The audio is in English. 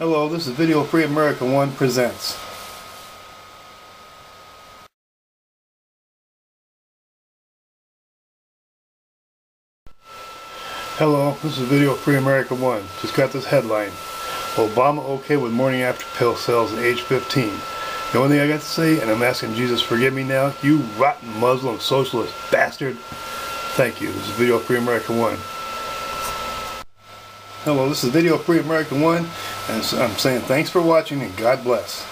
Hello, this is Video Free America 1 presents. Hello, this is Video Free America 1. Just got this headline. Obama okay with morning after pill sales at age 15. The only thing I got to say, and I'm asking Jesus forgive me now, you rotten Muslim socialist bastard. Thank you. This is Video Free America 1. Hello, this is Video Free America 1, and I'm saying thanks for watching and God bless.